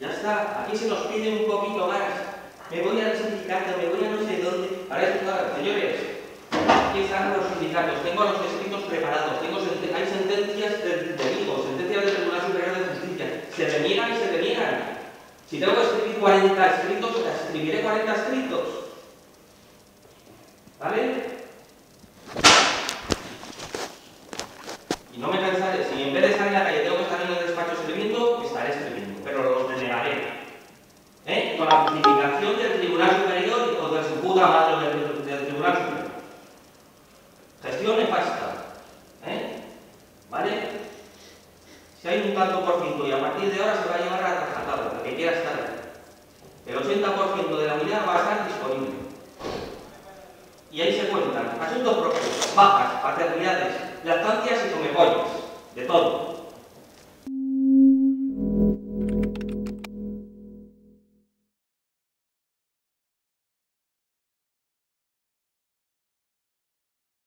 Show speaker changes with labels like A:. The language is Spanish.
A: Ya está, aquí se nos pide un poquito más. Me voy al sindicato, me voy a no sé dónde. Para eso, claro, señores, aquí están los sindicatos, tengo los escritos preparados, tengo hay sentencias de, de sentencias del Tribunal Superior de Justicia. Se deniegan y se deniegan. Si tengo que escribir 40 escritos, escribiré 40 escritos. ¿Vale? Y no me cansaré, si en vez de estar en la calle tengo que estar en el despacho escribiendo, estaré escribiendo, pero los denegaré. ¿Eh? Con la justificación del Tribunal Superior o de su puta madre del, Tribunal Superior. Gestión nefasta. ¿Eh? ¿Vale? Si hay un tanto por ciento y a partir de ahora se va a llevar a rajatabla, el que quiera estar ahí. El 80% de la unidad va a estar disponible. Y ahí se cuentan asuntos propios, bajas, paternidades, lactancias y comepollas, de todo.